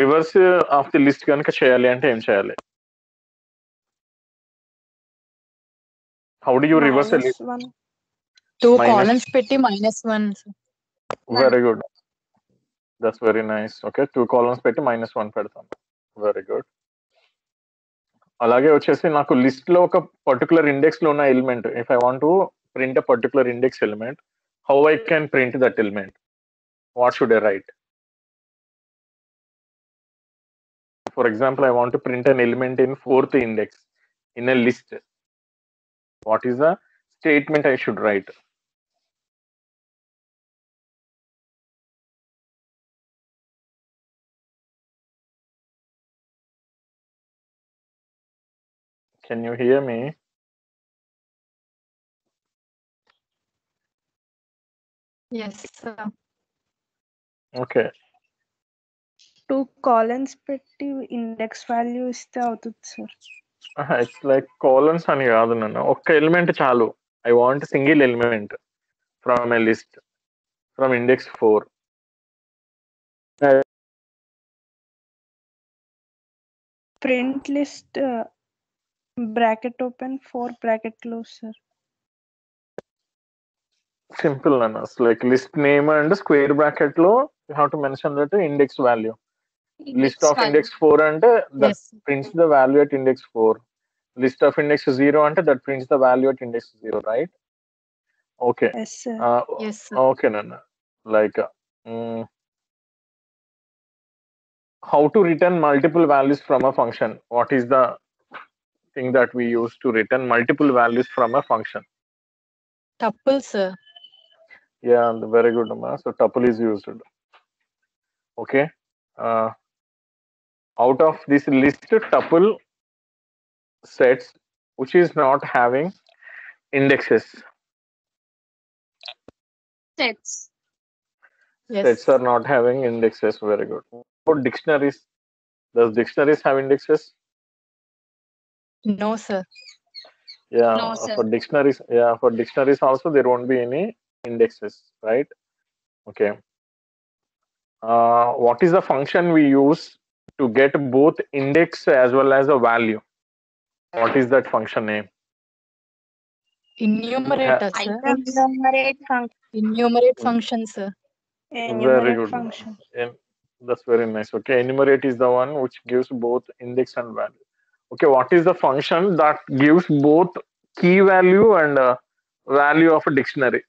Reverse of the list కనుక చేయాలి అంటే ఏం చేయాలి? How do you reverse two columns పెట్టి minus one very good that's very nice okay two columns పెట్టి మైనస్ వన్ పెడతాం. వెరీ గుడ్ అలాగే వచ్చేసి నాకు లిస్ట్లో ఒక పర్టికులర్ ఇండెక్స్లో ఉన్న element if I want to print a particular index element how I can print that element what should I write For example, I want to print an element in fourth index in a list. What is the statement I should write? Can you hear me? Yes. Sir. Okay two colons పెట్టి index value ఇస్తే అవుతుంది sir it's like columns అని కాదు నన్ను ఒక్క element చాలు I want single element from a list from index four print list bracket open four bracket close sir simple నన్ను like list name and square bracket లో you have to mention that index value list of index four అంటే that yes prints the value at index 4 list of index 0 అంటే that prints the value at index 0 right okay yes sir uh, yes okay nana like mm, how to return multiple values from a function what is the thing that we use to return multiple values from a function టప్పుల్స్ yeah and very good Amma. so tuple is used okay uh, out of this list tuple sets which is not having indexes. Sets. Yes. sets are not having indexes. Very good. What dictionaries does dictionaries have indexes? No sir. Yeah no, sir. for dictionaries yeah for dictionaries also there won't be any indexes right? Okay. Uh, what is the function we use to get both index as well as a value. What is that function name? Enumerator, sir. Enumerate function. Enumerate function, sir. Enumerate very good. Function. That's very nice. Okay, enumerate is the one which gives both index and value. Okay, what is the function that gives both key value and uh, value of a dictionary?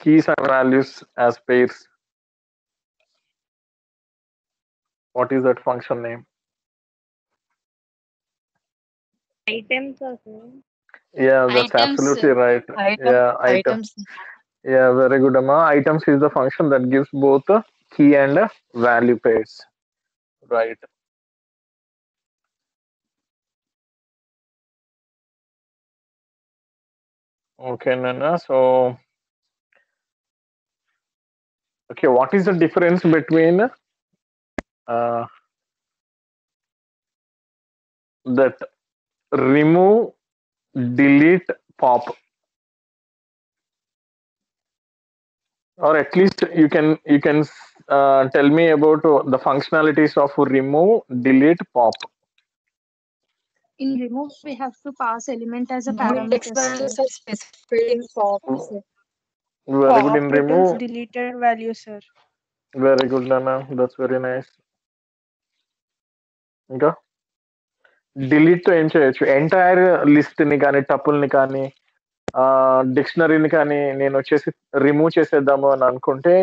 Keys and values as pairs. what is that function name? Items yeah that's items. absolutely right. Item, yeah items. items. Yeah very good amma. Items is the function that gives both a key and a value pairs. Right. Okay nana so okay what is the difference between uh, that remove delete pop. Or at least you can you can uh, tell me about the functionalities of remove delete pop. In remove we have to pass element as a parameter. Oh. very good in remove. deleted value sir. Very good lana that's very nice. ఇంకా డిలీట్తో ఏం చేయొచ్చు? Entire లిస్ట్ని కానీ టపుల్ని కానీ డిక్షనరీని కానీ నేను వచ్చేసి remove చేసేద్దాము అని అనుకుంటే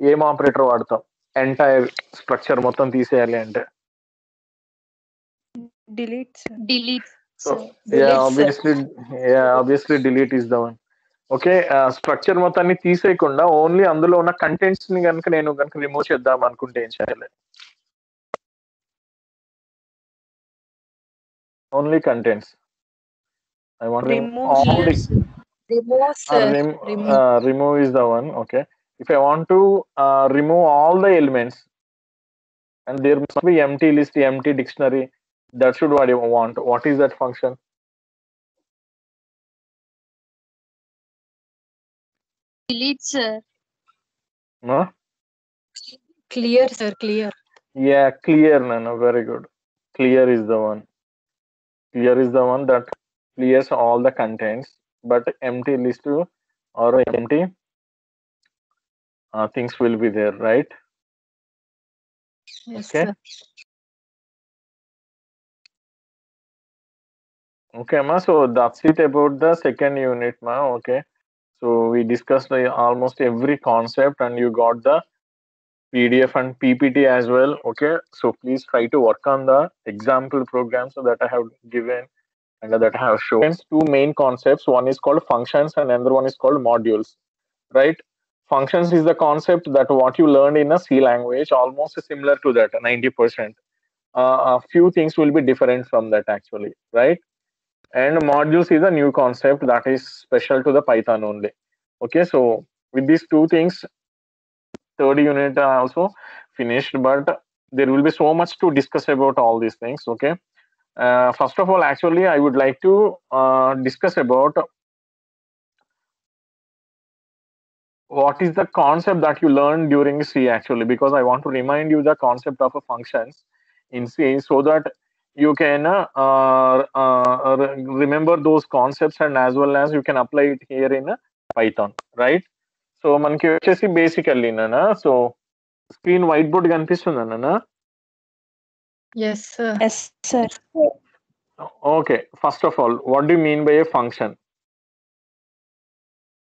ఏం ఆపరేటర్ వాడతాం? ఎంటైర్ స్ట్రక్చర్ మొత్తం తీసేయాలి అంటే. Delete sir. Obviously delete is the one okay structure మొత్తాన్ని తీసేయకుండా ఓన్లీ అందులో ఉన్న కంటెంట్స్ని కనుక నేను కనుక రిమూవ్ చేద్దాం అనుకుంటే ఏం చేయాలి only contents. I want remove remove, uh, rem, remove. Uh, uh remove is the one. Okay. If I want to uh, remove all the elements, and there must be empty list, empty dictionary. That should what you want. What is that function? Delete, sir. No. Clear, sir. Clear. Yeah, clear, Nana. Very good. Clear is the one. Clear is the one that clears all the contents, but empty list or empty uh, things will be there, right? Yes, Okay. sir. Okay, ma. So that's it about the second unit, ma. Okay. So we discussed almost every concept, and you got the PDF and PPT as well. Okay. So please try to work on the example programs that I have given and that I have shown. Two main concepts. One is called functions, and another one is called modules. Right. Functions is the concept that what you learned in a C language, almost similar to that, 90%. Uh, a few things will be different from that actually, right? and modules is a new concept that is special to the python only okay so with these two things third unit are also finished but there will be so much to discuss about all these things okay? Uh, first of all actually i would like to uh, discuss about what is the concept that you learned during c actually because i want to remind you the concept of a functions in c so that you can uh, uh, uh, remember those concepts and as well as you can apply it here in python right so మనకి వచ్చేసి basically నానా so screen white board కనిపిస్తుందా నానా Yes, sir. Yes, sir. Okay first of all what do mean by a function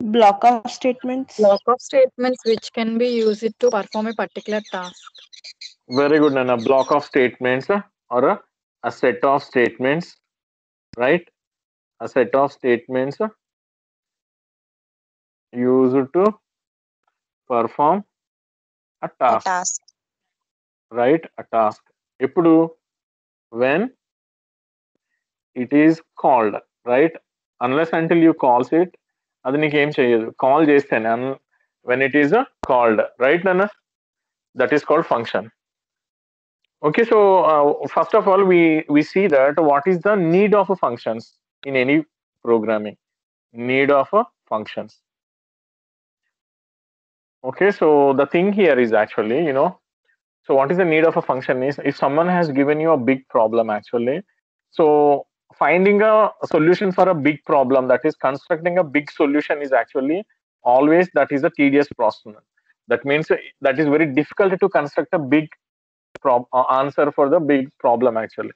Block of statements. Block of statements which can be used to perform a particular task. very good nana block of statements uh, or a, a set of statements right a set of statements uh, used to perform a task task. right a task ఇప్పుడు when it is called right unless until you calls it అది నీకేం చేయదు call చేస్తేనే when it is uh, called right nana that is called function okay so uh, first of all we we see that what is the need of a functions in any programming okay so the thing here is actually you know so what is the need of a function is if someone has given you a big problem actually so finding a solution for a big problem that is constructing a big solution is actually always that is a tedious process. That means that is very difficult to construct a big uh, answer for the big problem actually.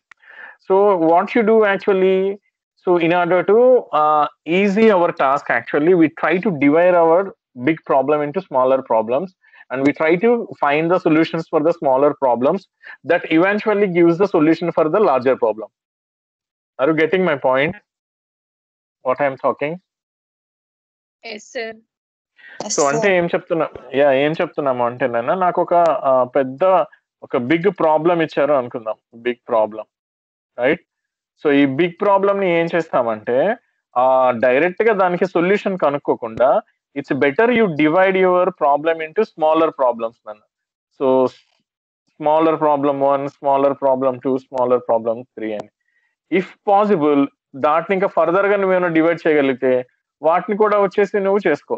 So what you do actually so in order to uh, easy our task actually we try to divide our big problem into smaller problems and we try to find the solutions for the smaller problems that eventually gives the solution for the larger problem are you getting my point what i'm talking Yes, sir. Yes, so అంటే sir. ఏం చెప్తున్నా yeah ఏం చెప్తున్నాము అంటే నాన్న నాకు ఒక ఆ, పెద్ద ఒక బిగ్ ప్రాబ్లం ఇచ్చారు అనుకుందాం బిగ్ ప్రాబ్లం రైట్ సో ఈ బిగ్ ప్రాబ్లం ని ఏం చేస్తామంటే ఆ డైరెక్ట్ గా దానికి solution కనుక్కోకుండా it's better you divide your problem into smaller problems నన్ను so smaller problem one smaller problem two smaller problem three అని ఇఫ్ పాసిబుల్ దాటిని ఇంకా ఫర్దర్గా నువ్వేమైనా డివైడ్ చేయగలిగితే వాటిని కూడా వచ్చేసి నువ్వు చేసుకో.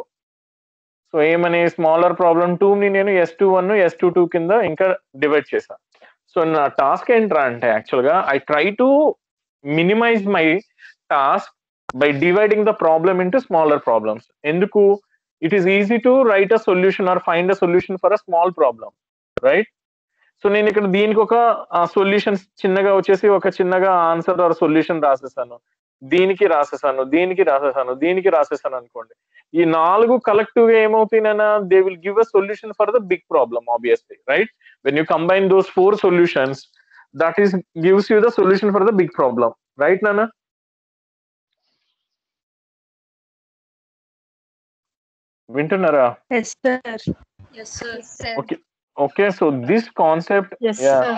సో ఏమని? స్మాలర్ ప్రాబ్లమ్ టూ ని నేను S two one S two two కింద ఇంకా డివైడ్ చేశా. సో నా టాస్క్ ఏంట్రా అంటే యాక్చువల్గా I try to minimise my task by dividing the problem into smaller problems ఎందుకు? It is easy to write a solution or find a solution for a small problem right so నేను ఇక్కడ దీనికి ఒక solution చిన్నగా వచ్చేసి ఒక చిన్నగా answer are solution రాసేసాను. దీనికి రాసేసాను దీనికి రాసేసాను దీనికి రాసేసాను అనుకోండి. ఈ నాలుగు కలెక్టివ్గా ఏమవుతాయినా they will give a solution for the big problem obviously right when you combine those four solutions that is gives you the solution for the big problem right నానా వింటున్నారా Yes, sir. Yes, sir. sir. Okay. Okay so this concept Yes, Yeah. sir.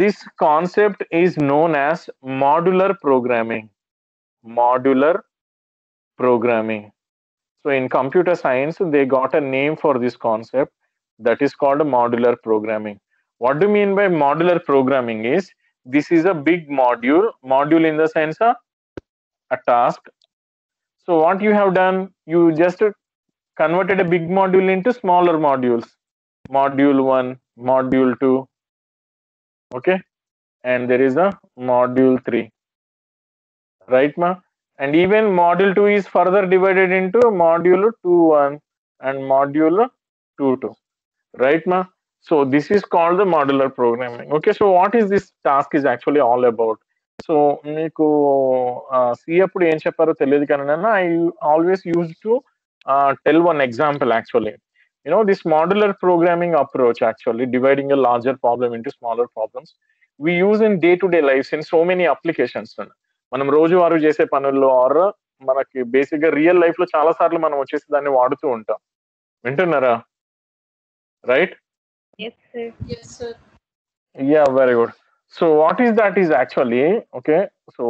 this concept is known as modular programming modular programming so in computer science they got a name for this concept that is called modular programming what do you mean by modular programming is this is a big module module in the sense of a task so what you have done you just converted a big module into smaller modules module 1 module 2 okay and there is a module 3 right ma and even module 2 is further divided into module 2 1 and module 2 2 right ma so this is called the modular programming okay so what is this task is actually all about so మీకు C అప్పుడు ఏం చెప్పారో తెలియదు కానీ I always use to tell one example actually you know this modular programming approach actually dividing a larger problem into smaller problems we use in day to day lives in so many applications మనం రోజువారు చేసే పనుల్లో are మనకి basic గా real life లో చాలా సార్లు మనం వచ్చేసి దాన్ని వాడుతూ ఉంటాం వింటున్నారా right Yes, sir. Yes, sir. yeah very good so what is that is actually okay so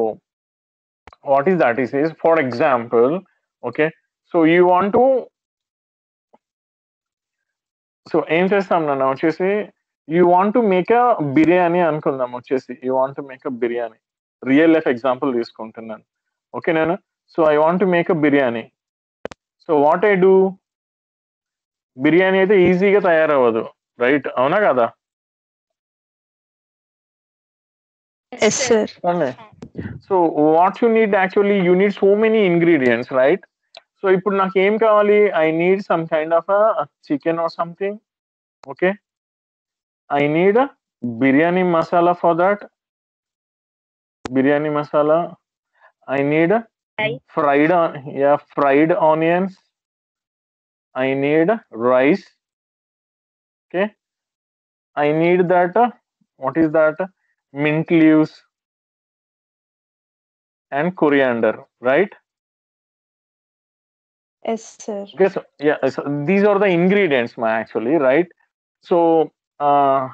what is that is so you want to సో ఏం చేస్తాం నన్ను? వచ్చేసి you want to make a biryani అనుకుందాం వచ్చేసి. You want to make a biryani. Real life example తీసుకుంటున్నాను. Okay నేను so I want to make a biryani. So what I do? Biryani అయితే ఈజీగా తయారవ్వదు. రైట్? అవునా కదా. So what you need actually you need so many ingredients right? So ఇప్పుడు నాకు ఏం కావాలి I need some kind of chicken or something okay I need biryani masala for that biryani masala I need Rice. Fried yeah fried onions I need rice okay I need that what is that mint leaves and coriander right Yes, sir. okay so yeah so these are the ingredients actually right? So uh,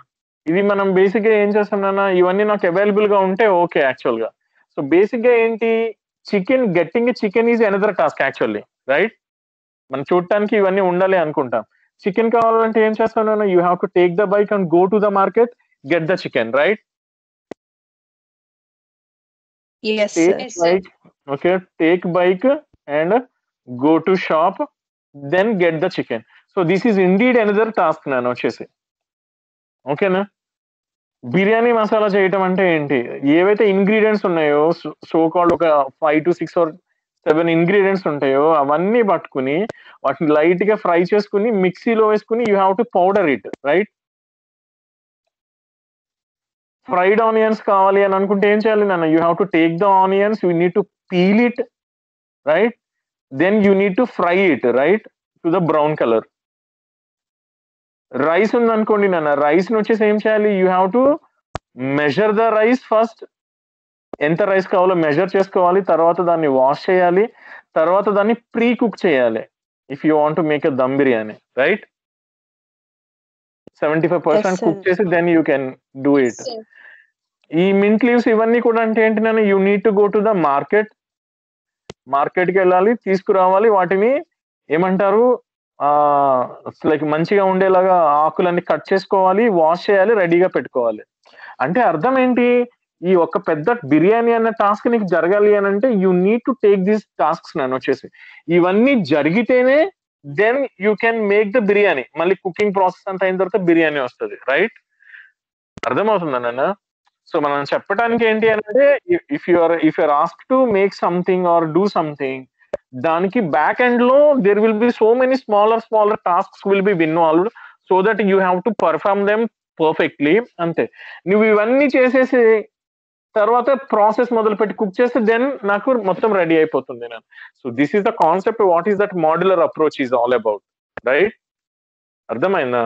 ఇది మనం బేసిక్గా ఏం చేస్తామన్నా ఇవన్నీ నాకు అవైలబుల్గా ఉంటే okay యాక్చువల్గా. So బేసిక్గా ఏంటి? Chicken getting chicken is another task actually right మనం చూడటానికి ఇవన్నీ ఉండాలి అనుకుంటాం. చికెన్ కావాలంటే ఏం చేస్తాను you have to take the bike and go to the market get the chicken right Yes, take sir. Yes, go to shop then get the go to shop then get the chicken. So this is indeed another task నేను వచ్చేసి ఓకేనా బిర్యానీ మసాలా చేయటం అంటే ఏంటి? ఏవైతే ingredients ఉన్నాయో so called ఒక five to six or seven ingredients ఉంటాయో అవన్నీ పట్టుకుని వాటిని లైట్గా ఫ్రై చేసుకుని మిక్సీలో వేసుకుని you have to powder it right fried onions కావాలి అని అనుకుంటే ఏం చేయాలి నాన్న? You have to take the onions you need to peel it right then you need to fry it right to the brown colour rice ఉంది అనుకోండి నాన్న rice వచ్చేసి ఏం చేయాలి? You have to measure the rice first ఎంత rice కావాలో measure చేసుకోవాలి తర్వాత దాన్ని వాష్ చేయాలి తర్వాత దాన్ని ప్రీ కుక్ చేయాలి if you want to make a dum biryani right seventy five percent. Cook చేసి then you can do it. ఈ మింట్ లీవ్స్ ఇవన్నీ కూడా అంటే ఏంటి నేను you need to go to the market మార్కెట్కి వెళ్ళాలి తీసుకురావాలి. వాటిని ఏమంటారు? లైక్ మంచిగా ఉండేలాగా ఆకులన్నీ కట్ చేసుకోవాలి వాష్ చేయాలి రెడీగా పెట్టుకోవాలి. అంటే అర్థం ఏంటి? ఈ ఒక పెద్ద బిర్యానీ అన్న టాస్క్ నీకు జరగాలి అని అంటే you need to take these tasks నేను వచ్చేసి. ఇవన్నీ జరిగితేనే then you can make the biryani. మళ్ళీ కుకింగ్ ప్రాసెస్ అంతా అయిన తర్వాత బిర్యానీ వస్తుంది. రైట్? అర్థమవుతుందా నాన్న? సో మనం చెప్పడానికి ఏంటి అంటే if you're if you're ask to make something or do something దానికి బ్యాక్ ఎండ్లో there will be so many smaller smaller tasks will be involved so that you have to perform them perfectly అంతే. నువ్వు ఇవన్నీ చేసేసి తర్వాత process మొదలు పెట్టి cook చేస్తే దెన్ నాకు మొత్తం రెడీ అయిపోతుంది నేను so this is the concept what is that modular approach is all about right అర్థమైందా.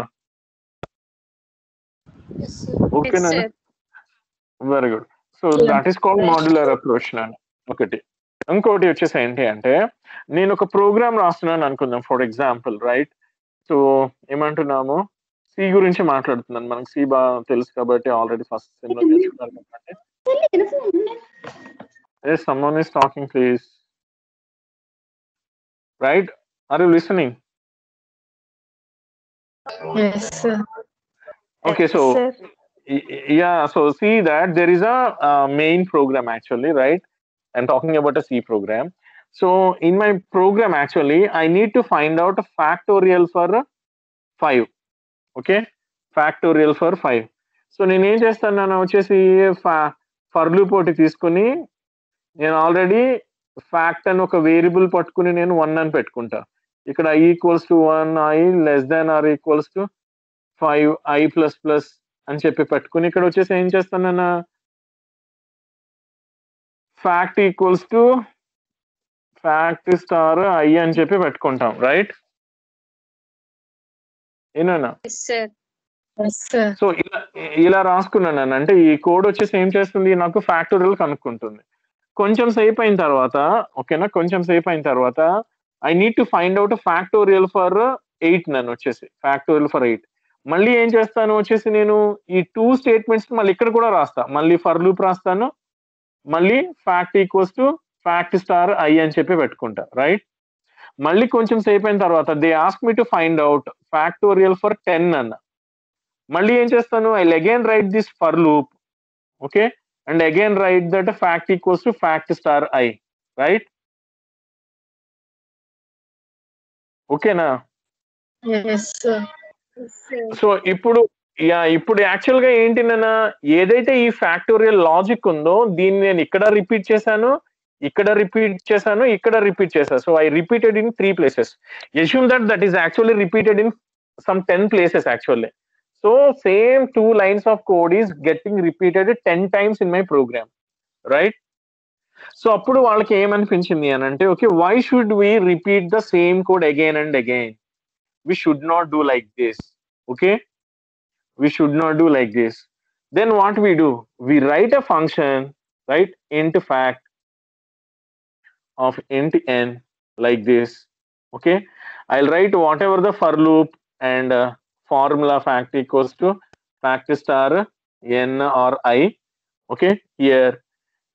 ఓకేనా. Very good so Yeah. That is called modular approach నేను ఒకటి ఇంకోటి వచ్చేసి ఏంటి అంటే నేను ఒక ప్రోగ్రామ్ రాస్తున్నాను అనుకుందాం ఫర్ ఎగ్జాంపుల్ రైట్ సో ఏమంటున్నాము సి గురించి మాట్లాడుతున్నాను మనకు సి బాగా తెలుసు కాబట్టి ఆల్రెడీ ఫస్ట్ సెమ్ లో నేర్చుకున్నారు కాబట్టి ఏ someone is talking please right are you listening Yes, sir. Okay Yes, so sir. Y- yeah so see that there is a uh, main program actually right i'm talking about a c program so in my program actually i need to find out a factorial for uh, 5 okay factorial for five so నేను ఏం చేస్తాను నన్ను వచ్చేసి for loop ఒకటి తీసుకుని నేను already fact అని ఒక వేరియబుల్ పట్టుకుని నేను వన్ అని పెట్టుకుంటా ఇక్కడ I equals to one I less than or equals to five I plus plus అని చెప్పి పెట్టుకుని ఇక్కడ వచ్చేసి ఏం చేస్తానన్న? Fact equals to fact star i అని చెప్పి పెట్టుకుంటాం రైట్ ఏనా. సో ఇలా ఇలా రాసుకున్నాను అంటే ఈ కోడ్ వచ్చేసి ఏం చేస్తుంది? నాకు ఫ్యాక్టోరియల్ కనుక్కుంటుంది. కొంచెం సేపు అయిన తర్వాత ఓకేనా? కొంచెం సేపు అయిన తర్వాత I need to find out factorial for eight నన్ను వచ్చేసి. ఫ్యాక్టోరియల్ ఫర్ ఎయిట్ మళ్ళీ ఏం చేస్తాను వచ్చేసి నేను ఈ టూ స్టేట్మెంట్స్ మళ్ళీ ఇక్కడ కూడా రాస్తా. మళ్ళీ ఫర్ లూప్ రాస్తాను. మళ్ళీ fact equals to fact star i అని చెప్పి పెట్టుకుంటా. రైట్ మళ్ళీ కొంచెం సేపు అయిన తర్వాత they ask me to find out factorial for ten అన్న. మళ్ళీ ఏం చేస్తాను? I again write this for loop okay and again write that fact equals to fact star i right ఓకేనా సో ఇప్పుడు యా ఇప్పుడు యాక్చువల్గా ఏంటి నాన్న ఏదైతే ఈ ఫ్యాక్టోరియల్ లాజిక్ ఉందో దీన్ని నేను ఇక్కడ రిపీట్ చేశాను ఇక్కడ రిపీట్ చేశాను ఇక్కడ రిపీట్ చేశాను. So I repeated in three places assume that that is actually repeated in some ten places actually so same two lines of code is getting repeated ten times in my program right so అప్పుడు వాళ్ళకి ఏమనిపించింది అని అంటే okay why should we repeat the same code again and again we should not do like this okay? We should not do like this. Then what we do? We write a function right? int fact of int n like this okay? I'll write whatever the for loop and uh, formula fact equals to fact star n or i okay? Here.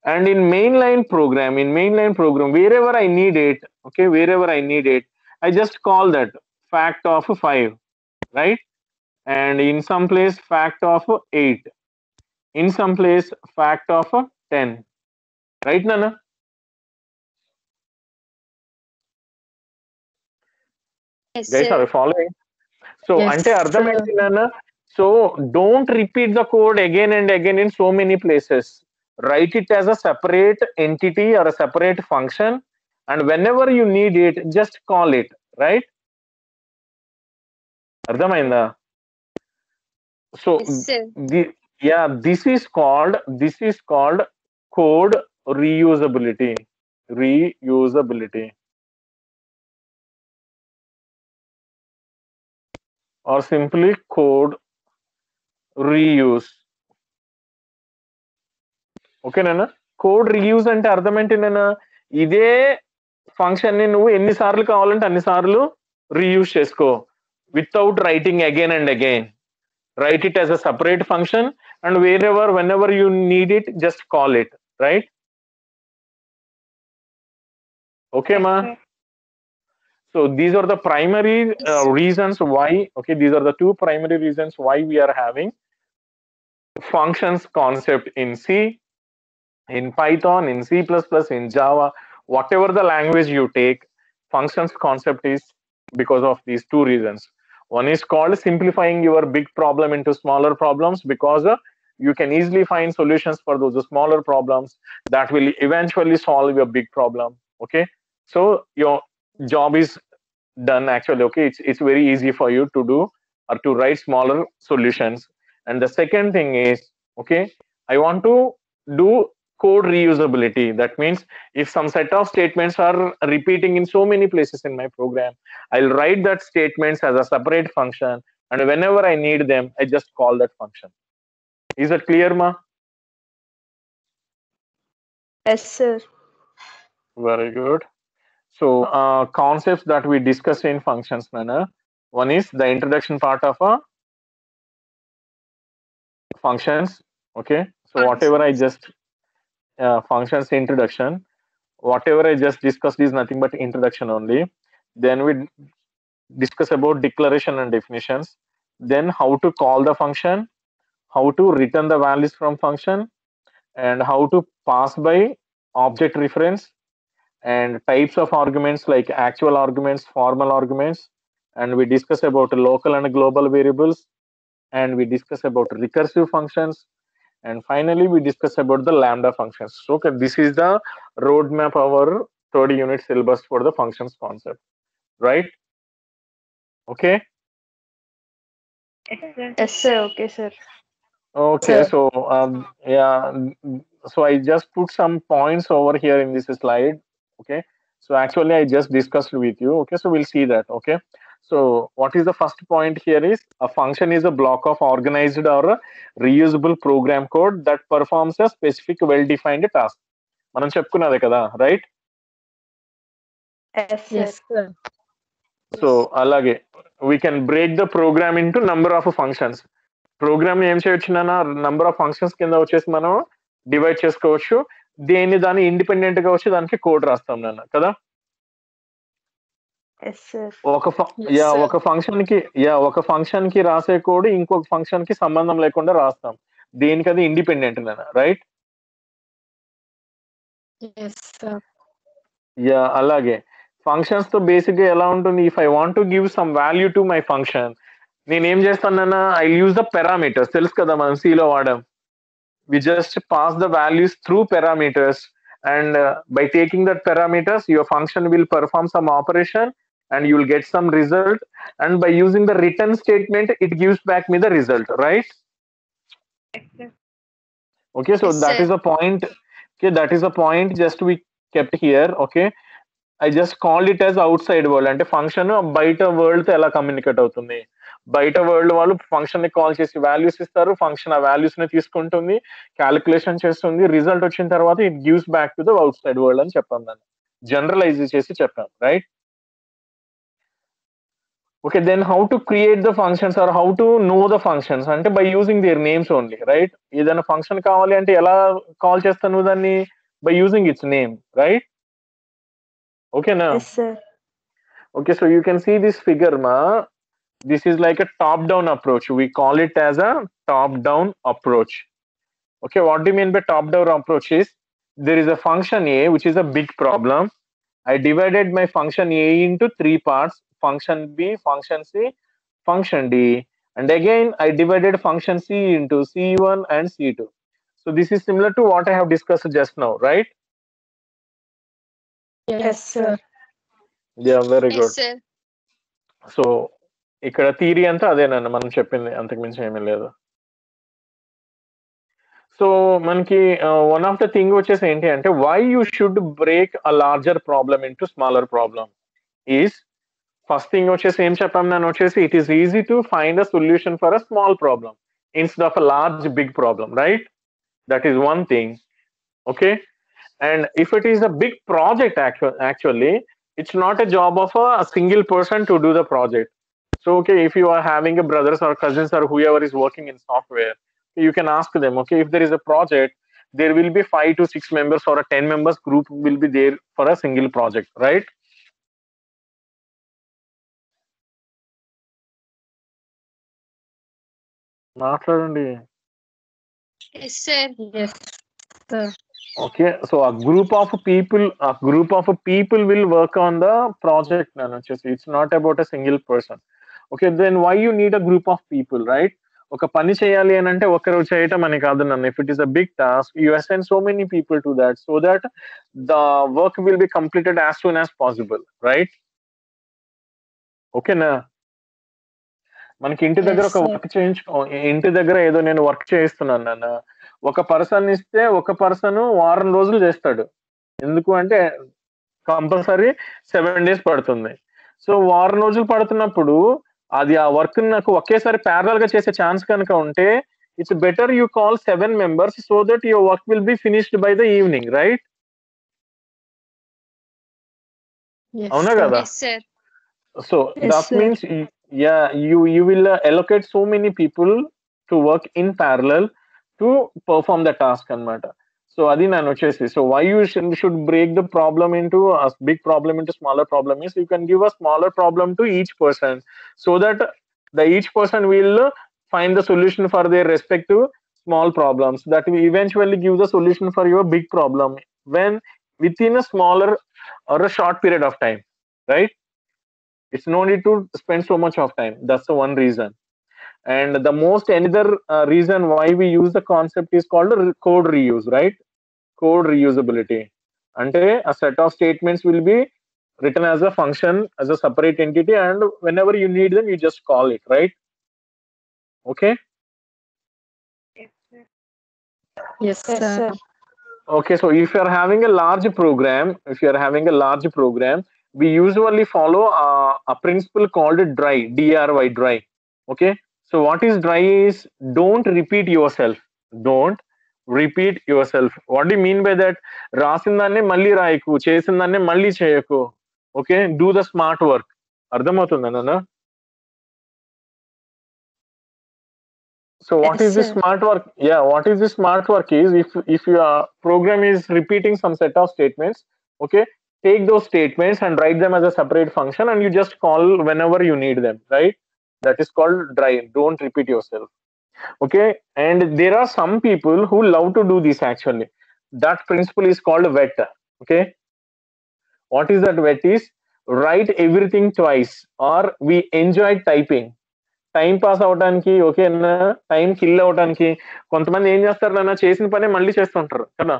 And in mainline program in mainline program wherever i need it okay? Wherever i need it i just call that fact of 5 right? And in some place fact of 8 in some place fact of 10 right nana? Yes, guys sir. are following? So Yes, ante sir. enti nana. So don't repeat the code again and again in so many places. Write it as a separate entity or a separate function. And whenever you need it just call it right అర్థమైందా? So yeah this is called this is called code reusability. Reusability. Or simply code reuse okay నాన్న? Code reuse అంటే అర్థం ఏంటినైనా ఇదే ఫంక్షన్ని నువ్వు ఎన్నిసార్లు కావాలంటే అన్నిసార్లు రీయూజ్ చేసుకో. without writing again and again. Write it as a separate function and wherever whenever you need it just call it right? Okay ma? So these are the primary uh, reasons why okay these are the two primary reasons why we are having functions concept in c in python in c++ in java. Whatever the language you take functions concept is because of these two reasons one is called simplifying your big problem into smaller problems because uh, you can easily find solutions for those smaller problems that will eventually solve your big problem. Okay, so your job is done actually. Okay, it's it's very easy for you to do or to write smaller solutions. And the second thing is okay, I want to do code reusability. That means if some set of statements are repeating in so many places in my program, I'll write that statements as a separate function, and whenever I need them, I just call that function. Is that clear, Ma? Yes, sir. Very good. So, uh, concepts that we discussed in functions manner. One is the introduction part of a functions. Okay. So, whatever I just uh, functions introduction, whatever I just discussed is nothing but introduction only. Then we discuss about declaration and definitions. Then how to call the function, how to return the values from function, and how to pass by object reference and types of arguments like actual arguments, formal arguments, and we discuss about local and global variables and we discuss about recursive functions and finally we discuss about the lambda functions okay, this is the roadmap of our third unit syllabus for the functions concept right okay Yes, sir. Okay, sir. Okay, Sir. so um, yeah, so I just put some points over here in this slide. Okay, so actually I just discussed with you. Okay, so we'll see that. Okay, so what is the first point here is a function is a block of organized or a reusable program code that performs a specific well-defined task. మనం చెప్పుకున్నదే కదా right Yes, sir. Yes, sir. So అలాగే we can break the programme into number of functions programme ఏం చేయొచ్చు నాన్న number of functions కింద వచ్చేసి మనం divide చేసుకోవచ్చు దేన్ని దాన్ని ఇండిపెండెంట్ గా వచ్చి దానికి కోడ్ రాస్తాం నాన్న కదా Yes, sir. ఒక ఫ- Yes, యా sir. ఒక ఫంక్షన్ కి యా ఒక ఫంక్షన్ కి రాసే కోడ్ ఇంకొక ఫంక్షన్ కి సంబంధం లేకుండా రాస్తాం దేనికి అది ఇండిపెండెంట్ నాన్న రైట్ Yes, sir. యా అలాగే ఫంక్షన్స్ తో బేసిక్ గా ఎలా ఉంటుంది if I want to give some value to my function నేను ఏం చేస్తానన్నా ఐ యూజ్ ద పారామీటర్స్ తెలుసు కదా మనం C లో వాడాం we just pass the values through parameters and by taking that parameters your function will perform some operation and you will get some result and by using the return statement it gives back me the result right okay so Yes, that sir. is a point okay that is a point just we kept here okay I just called it as out side world అంటే function బయట world తో ఎలా communicate అవుతుంది బయట world వాళ్ళు function ని call చేసి values ఇస్తారు ఫంక్షన్ ఆ వాల్యూస్ ని తీసుకుంటుంది క్యాలిక్యులేషన్ చేస్తుంది రిజల్ట్ వచ్చిన తర్వాత it gives back to the out side world అని చెప్పాం దాన్ని జనరలైజ్ చేసి చెప్పాం right okay then how to create the functions are how to know the functions అంటే by using their names only right ఏదైనా ఫంక్షన్ కావాలి అంటే ఎలా కాల్ చేస్తాను దాన్ని by using its name right ఓకేనా Yes, sir. Okay, so you can see this figure, ma. This is like a top-down approach. We call it as a top-down approach. Okay, what do you mean by top-down approach is there is a function A which is a big problem. I divided my function A into three parts: function B, function C, function D, and again I divided function C into C1 and C2. So this is similar to what I have discussed just now, right? Yes, sir. Yeah, very good. Yes, sir. So ఇక్కడ theory అంతా అదేనండి మనం చెప్పింది అంతకుమించి ఏమీ లేదు so మనకి one of the thing వచ్చేసి ఏంటి అంటే why you should break a larger problem into smaller problem is first thing వచ్చేసి ఏం చెప్పాం నేను వచ్చేసి it is easy to find a solution for a small problem instead of a large big problem right that is one thing okay and if it is a big project actually it's not a job of a, a single person to do the project. So, okay, if you are having a brothers or cousins or whoever is working in software, you can ask them, okay, if there is a project, there will be five to six members or a 10 members group will be there for a single project, right? మాట్లాడండి. Okay so a group of people a group of people will work on the project నేను వచ్చేసి it's not about a single person okay then why you need a group of people right ఒక పని చేయాలి అని అంటే ఒకరు చేయటం అని కాదు నన్ను. If it is a big task you assign so many people to that so that the work will be completed as soon as possible right ఓకేనా మనకి ఇంటి దగ్గర ఒక. వర్క్ చేయించు ఇంటి దగ్గర ఏదో నేను వర్క్ చేయిస్తున్నాను నాన్న ఒక పర్సన్ ఇస్తే ఒక పర్సన్ వారం రోజులు చేస్తాడు ఎందుకు అంటే కంపల్సరీ సెవెన్ డేస్ పడుతుంది సో వారం రోజులు పడుతున్నప్పుడు అది ఆ వర్క్ నాకు ఒకేసారి ప్యారల్గా చేసే ఛాన్స్ కనుక ఉంటే it's better you call seven members so that your work will be finished by the evening right అవునా. కదా Yes, sir. so Yes, that sir. means y- yeah you you will uh, allocate so many people to work in parallel to perform the task anamata so adi nanu వచ్చేసి so why you should, should break the problem into a big problem into smaller problem is you can give a smaller problem to each person so that the each person will uh, find the solution for their respective small problems that will eventually give the solution for your big problem when within a smaller or a short period of time right It's no need to spend so much of time. That's the one reason. And the most another uh, reason why we use the concept is called re- code reuse right? Code reusability. ante a set of statements will be written as a function as a separate entity and whenever you need them you just call it right? Okay? Yes, Yes, sir. sir. okay so if you're having a large program if you're having a large program we usually follow uh, a principle called dry dry dry okay so what is dry is don't repeat yourself don't repeat yourself what do you mean by that రాసిన దాన్నే మళ్ళీ రాయకు చేసిన దాన్నే మళ్ళీ చేయకు okay do the smart work అర్థమవుతుందా నాన్న so what Yes, is this sir. smart work yeah what is this smart work is if if your program is repeating some set of statements okay take those statements and write them as a separate function and you just call whenever you need them right that is called dry don't repeat yourself okay and there are some people who love to do this actually that principle is called wet okay what is that wet is write everything twice or we enjoy typing time pass అవడానికి ఓకేనా time kill అవడానికి కొంతమంది ఏం చేస్తారు నాన్న చేసిన పనే మళ్ళీ చేస్తుంటారు కదా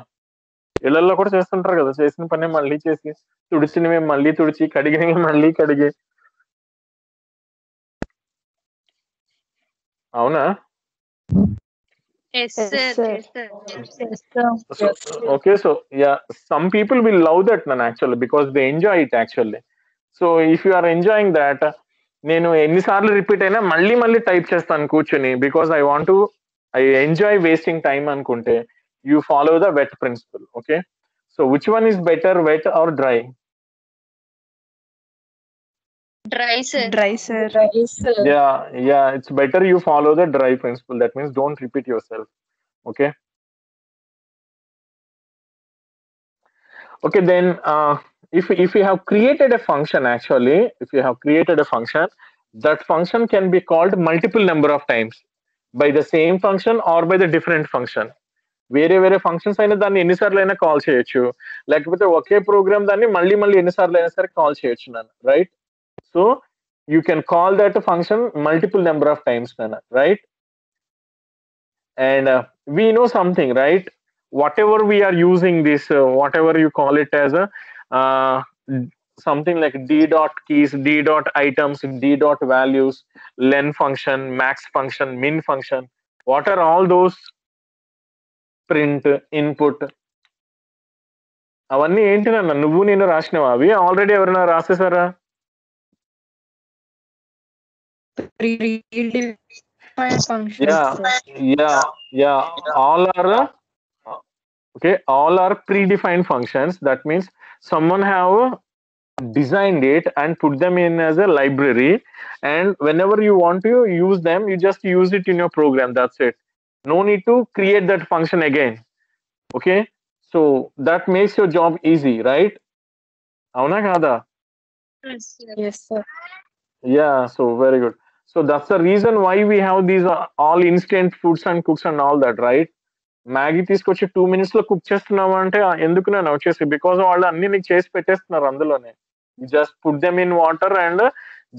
ఇళ్ళలో కూడా చేస్తుంటారు కదా చేసిన పని మళ్ళీ చేసి తుడిచినవి మళ్ళీ తుడిచి కడిగినవి మళ్ళీ కడిగి. అవునా? Okay so yeah some people will love that నన్ను actually because they enjoy it actually so if you are enjoying that నేను ఎన్నిసార్లు రిపీట్ అయినా మళ్ళీ మళ్ళీ టైప్ చేస్తాను కూర్చుని because I want I enjoy wasting time అనుకుంటే you follow the wet principle okay? So which one is better wet or dry? Dry sir. Dry sir, dry, sir. yeah yeah it's better you follow the dry principle. That means don't repeat yourself okay? Okay then uh, if if you have created a function actually if you have created a function that function can be called multiple number of times by the same function or by the different function. వేరే వేరే functions అయినా దాన్ని ఎన్నిసార్లు అయినా call చేయొచ్చు లేకపోతే ఒకే programme దాన్ని మళ్ళీ మళ్ళీ ఎన్నిసార్లు అయినా సరే కాల్ చేయొచ్చు నన్ను right so you can call that a function multiple number of times nana right and uh, we know something right whatever we are using this uh, whatever you call it as a uh, something like d dot keys d dot items d dot values len function max function min function what are all those print input అవన్నీ ఏంటి నన్ను నువ్వు నేను రాసినవా అవి already ఎవరైనా రాసేసారా Predefined functions. Yeah. sir. yeah yeah all are uh, okay all are predefined functions that means someone have designed it and put them in as a library and whenever you want to use them you just use it in your program that's it No need to create that function again okay so that makes your job easy right అవునా కాదా Yes, sir. Yes, sir. Yeah, so very good. So that's the reason why we have these uh, all instant foods and cooks and all that, right? Maggi తీసుకొచ్చి two మినిట్స్లో cook చేస్తున్నావు అంటే ఎందుకు నేను వచ్చేసి because వాళ్ళు అన్ని నీకు చేసి పెట్టేస్తున్నారు అందులోనే just put them in water and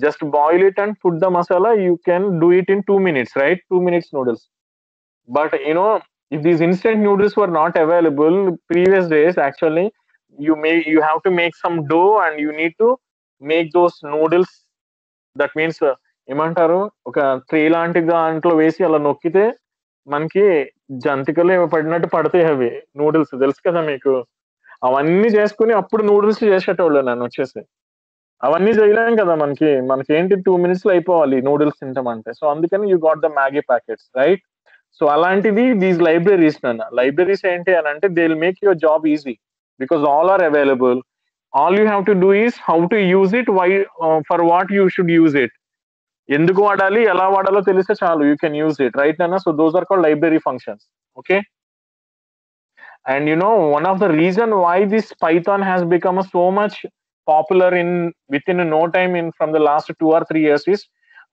just boil it and put the masala you can do it in two minutes right two minutes noodles but you know if these instant noodles were not available previous days actually you may you have to make some dough and you need to make those noodles. That means uh, ఏమంటారు? ఒక tray లాంటి దాంట్లో వేసి అలా నొక్కితే మనకి జంతికలు పడినట్టు పడతాయి అవి నూడిల్స్ తెలుసు కదా మీకు? అవన్నీ చేసుకుని అప్పుడు నూడిల్స్ చేసేటోళ్ళు నన్ను వచ్చేసి. అవన్నీ చేయలేం కదా మనకి? మనకి ఏంటి టూ మినిట్స్లో అయిపోవాలి నూడిల్స్ తింటామంటే. సో అందుకని you got the Maggi packets right so అలాంటిది దీస్ లైబ్రరీస్ నన్న లైబ్రరీస్ ఏంటి అని అంటే they will make your job easy because all are available all you have to do is how to use it why for what you should use it ఎందుకు వాడాలి ఎలా వాడాలో తెలిస్తే చాలు you can use it right అన్న so those are called library functions okay and you know one of the reason why this Python has become so much popular in within no time in from the last two or three years is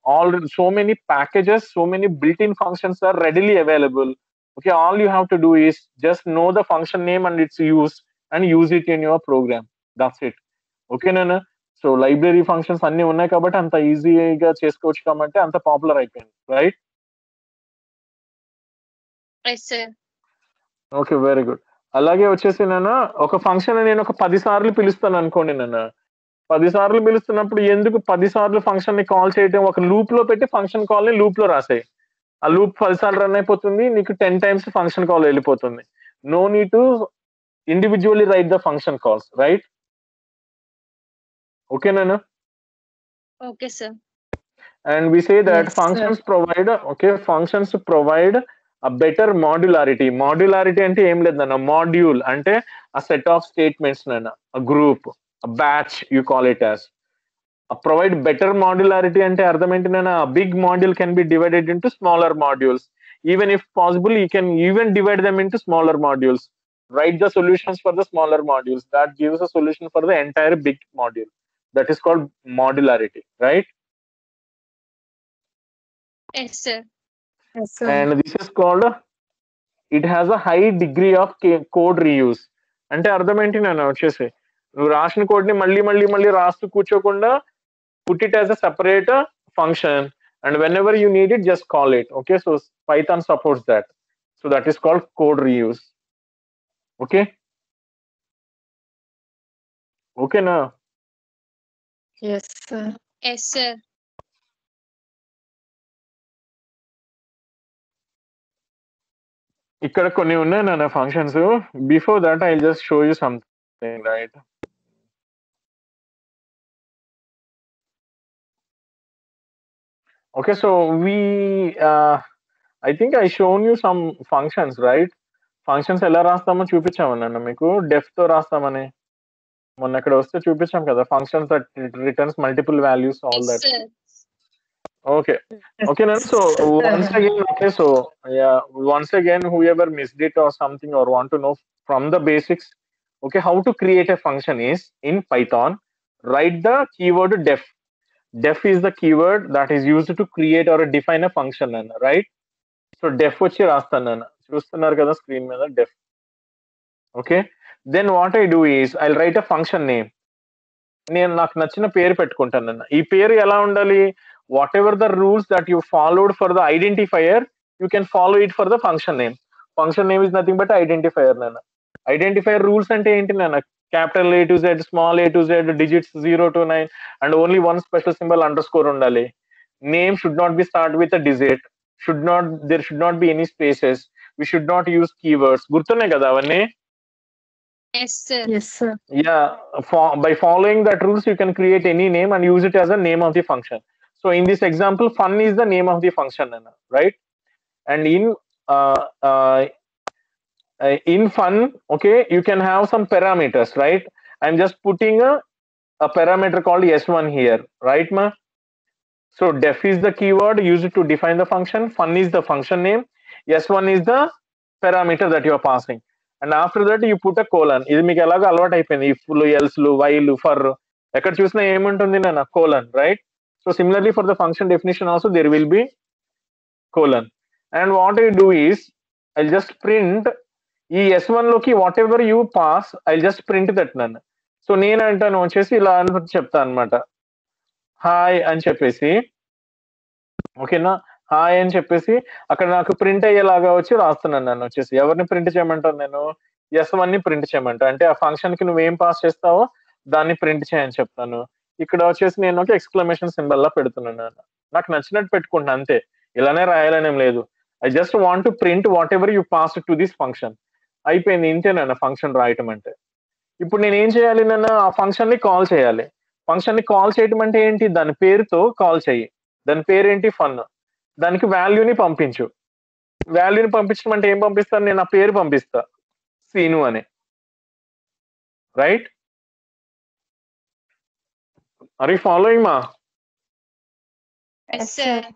all so many packages so many built-in functions are readily available okay all you have to do is just know the function name and its use and use it in your program that's it okay nana so library functions అన్ని ఉన్నాయి కాబట్టి అంత ఈజీగా చేసుకోవచ్చు కాబట్టి అంత popular అయిపోయింది right yes sir okay very good అలాగే వచ్చేసి నేను ఒక ఫంక్షన్ నేను ఒక పది సార్లు పిలుస్తాను అనుకోండి నేను పది సార్లు పిలుస్తున్నప్పుడు ఎందుకు పది సార్లు ఫంక్షన్ని కాల్ చేయడం ఒక లూప్లో పెట్టి ఫంక్షన్ కాల్ని లూప్లో రాసాయి. ఆ లూప్ పది సార్లు రన్ అయిపోతుంది నీకు టెన్ టైమ్స్ ఫంక్షన్ కాల్ వెళ్ళిపోతుంది. No need to individually write the function calls right ఓకేనా okay sir and we say that Yes, sir. functions provide okay functions provide a better modularity. Modularity అంటే ఏం లేదన్న module అంటే a set of statements నాన్న a group. a batch you call it as a provide better modularity అంటే అర్థం ఏంటి నాన్న a big module can be divided into smaller modules even if possible you can even divide them into smaller modules write the solutions for the smaller modules that gives a solution for the entire big module that is called modularity right yes sir Yes, sir. and this is called it has a high degree of ca- code reuse అంటే అర్థం ఏంటి నేను వచ్చేసి నువ్వు రాసిన code ని మళ్ళీ మళ్ళీ మళ్ళీ రాస్తూ కూర్చోకుండా put it as a separate function and whenever you need it just call it okay so Python supports that so that is called code reuse okay ఓకేనా Yes, sir. ఎస్ సార్ ఇక్కడ కొన్ని ఉన్నాయి నాన్న functions before that I just show you something right Okay, so we, uh, I think I shown you some functions, right? Functions ఎలా రాస్తామో చూపించామన్నా మీకు డెఫ్ తో రాస్తామని మొన్న ఇక్కడ వస్తే చూపించాం కదా functions that returns multiple values all yes that sir okay okay now so once again okay so yeah once again whoever missed it or something or want to know from the basics okay how to create a function is in python write the keyword def Def is the keyword that is used to create or define a function అన్న right so def వచ్చి రాస్తాను నేను. చూస్తున్నారు కదా screen మీద def okay then what I do is I write a function name నేను నాకు నచ్చిన పేరు పెట్టుకుంటాను అన్న ఈ పేరు ఎలా ఉండాలి? Whatever the rules that you followed for the identifier you can follow it for the function name function name is nothing but identifier నాన్న ఐడెంటిఫైయర్ రూల్స్ అంటే ఏంటి నాన్న capital A to Z small A to Z digits zero to nine and only one special symbol underscore ఉండాలి name should not be start with a digit should not there should not be any spaces we should not use keywords గుర్తున్నాయి కదా అవన్నీ yes sir Yes, sir. yeah fo- by following that rules you can create any name and use it as a name of the function so in this example fun is the name of uh, uh, uh, in fun okay you can have some parameters right i'm just putting a, a parameter called s1 here right ma so def is the keyword used to define the function fun is the function name s1 is the parameter that you are passing and after that you put a colon ఇది మీకు ఎలాగో అలవాటు అయిపోయింది ఇఫ్లు ఎల్స్లు వైలు for ఎక్కడ చూసినా ఏముంటుంది నాన్న colon right so similarly for the function definition also there will B colon and what I do is I just print ఈ ఎస్ వన్లోకి whatever you pass I just print that నన్ను సో నేను అంటాను వచ్చేసి ఇలా అని చెప్తా అనమాట హాయ్ అని చెప్పేసి. ఓకేనా? హాయ్ అని చెప్పేసి అక్కడ నాకు ప్రింట్ అయ్యేలాగా వచ్చి రాస్తున్నాను నన్ను వచ్చేసి. ఎవరిని ప్రింట్ చేయమంటాను నేను? ఎస్ వన్ని ప్రింట్ చేయమంటా. అంటే ఆ ఫంక్షన్కి నువ్వేం పాస్ చేస్తావో దాన్ని ప్రింట్ చేయని చెప్తాను. ఇక్కడ వచ్చేసి నేను ఒక ఎక్స్క్లమేషన్ సింబల్ లా పెడుతున్నాను నాకు నచ్చినట్టు పెట్టుకుంటున్నాను అంతే. ఇలానే రాయాలనేం లేదు. I just want to print whatever you pass to this function అయిపోయింది ఇంతేనన్న ఫంక్షన్ రాయటం అంటే. ఇప్పుడు నేను ఏం చేయాలి నన్ను? ఆ ఫంక్షన్ని కాల్ చేయాలి. ఫంక్షన్ని కాల్ చేయటం అంటే ఏంటి? దాని పేరుతో కాల్ చెయ్యి. దాని పేరేంటి? ఫన్ దానికి వాల్యూని పంపించు. వాల్యూని పంపించడం అంటే ఏం పంపిస్తాను నేను ఆ పేరు పంపిస్తా. సీను అని. రైట్ అరే ఫాలోయింగ్ మా yes sir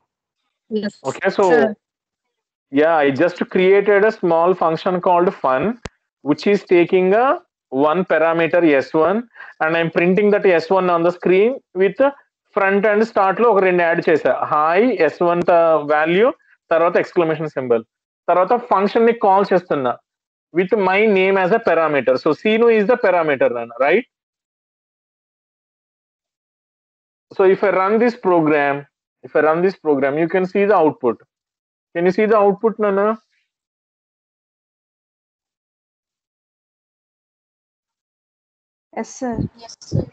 yeah i just created a small function called fun which is taking a one parameter s1 and i'm printing that s1 on the screen with the front end start lo add chesa. Hi s1 the value tarvata exclamation symbol. Tarvata function ni call chestunna with my name as a parameter. So Seenu is the parameter right? So if i run this program if i run this program you can see the output. Can you see the output, Nana? Yes, sir. Yes, sir.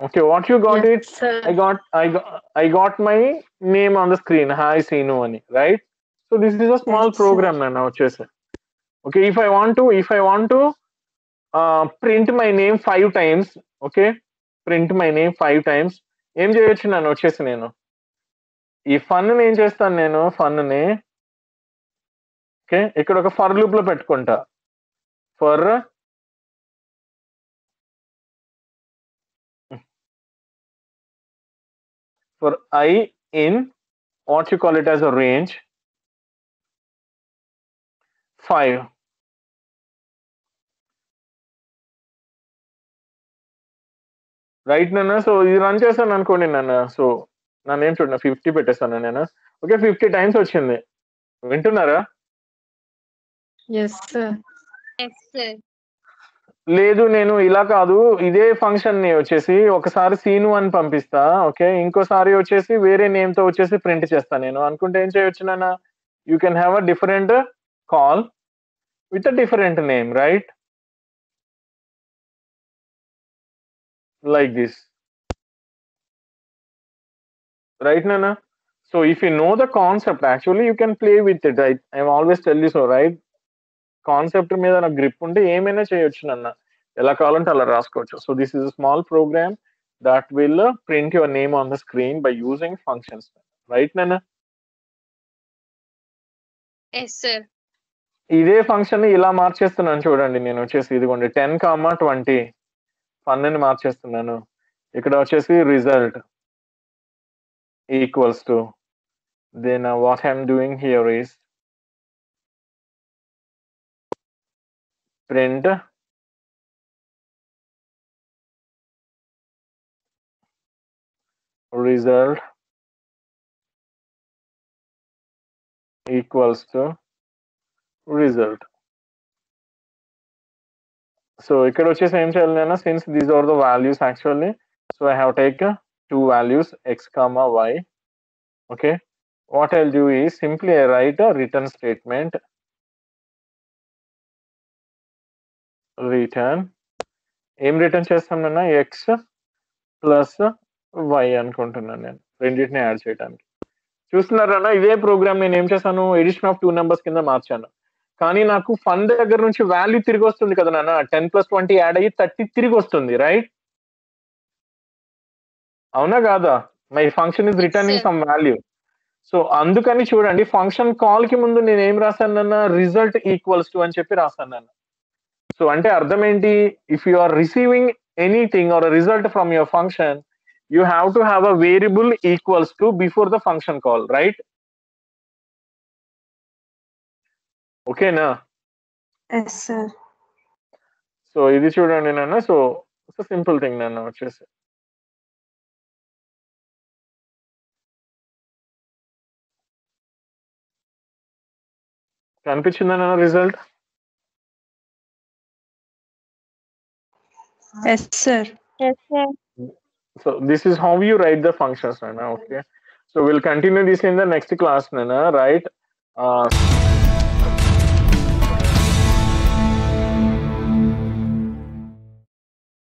Okay, what you got it? Yes, sir. I got I got I got my name on the screen. Hi Sinu ani, right? So this is a small Yes, sir. program Nana వచ్చేసి. Okay, if I want to if I want to uh, print my name five times, okay, print my name five times. ఏం చేయొచ్చు నన్ను వచ్చేసి నేను ఈ fun ఏం చేస్తాను నేను? ఫన్ని ఓకే ఇక్కడ ఒక ఫర్ లూప్లో పెట్టుకుంటా. For for I in what you call it as a range five right నన్ను సో ఇది రన్ చేశాను అనుకోండి నన్ను సో నన్ను ఏం చూడండి ఫిఫ్టీ పెట్టేస్తాను నేను. ఓకే ఫిఫ్టీ టైమ్స్ వచ్చింది. వింటున్నారా? Yes, sir. Yes, sir. లేదు నేను ఇలా కాదు. ఇదే ఫంక్షన్ని వచ్చేసి ఒకసారి సీను అని పంపిస్తా ఓకే? ఇంకోసారి వచ్చేసి వేరే నేమ్తో వచ్చేసి ప్రింట్ చేస్తా నేను. అనుకుంటే ఏం చేయొచ్చు నాన్న? You can have a different call with a different name right like this right నాన్న so if you know the concept actually you can play with it right I always tell you so right concept మీద నాకు grip ఉంటే ఏమైనా చేయొచ్చు నన్న ఎలా కావాలంటే అలా రాసుకోవచ్చు. So this is small program that will print your name on the screen by using functions right నన్న. ఇదే ఫంక్షన్ ఇలా మార్చేస్తున్నాను చూడండి నేను వచ్చేసి ఇదిగోండి టెన్ కామా ట్వంటీ ఫన్ అని మార్చేస్తున్నాను. ఇక్కడ వచ్చేసి result equals to then what I'm doing here is print result equals to result so ఇక్కడ వచ్చేసి ఏం చేయాలి నేను since these are the values actually so I have take two values X comma Y okay what I'll do ఈ simply write right return statement return ఏం return చేస్తాం నాన్న? X plus why అనుకుంటున్నాను నేను. రెండింటిని యాడ్ చేయడానికి చూస్తున్నారన్నా ఇదే ప్రోగ్రామ్ నేను ఏం చేశాను? ఎడిషన్ ఆఫ్ టూ నెంబర్స్ కింద మార్చాను. కానీ నాకు ఫండ్ దగ్గర నుంచి వాల్యూ తిరిగి వస్తుంది కదా నాన్న. టెన్ ప్లస్ ట్వంటీ యాడ్ అయ్యి థర్టీ తిరిగి వస్తుంది రైట్ అవునా కాదా? My function is returning sir. Some value so అందుకని చూడండి ఫంక్షన్ కాల్కి ముందు నేను ఏం రాశానన్న? రిజల్ట్ ఈక్వల్స్ టు అని చెప్పి రాశాను నాన్న సో అంటే అర్థం ఏంటి? If you are receiving anything or result from your function you have to have a variable equals to before the function call right ఓకేనా. సో ఇది చూడండి నాన్న. సో సింపుల్ థింగ్ నాన్న వచ్చేసి. కనిపించిందా నాన్న result Yes, sir. Yes, sir. So this is how you write the functions, Nana. Okay. So we'll continue this in the next class, Nana. Right? Uh,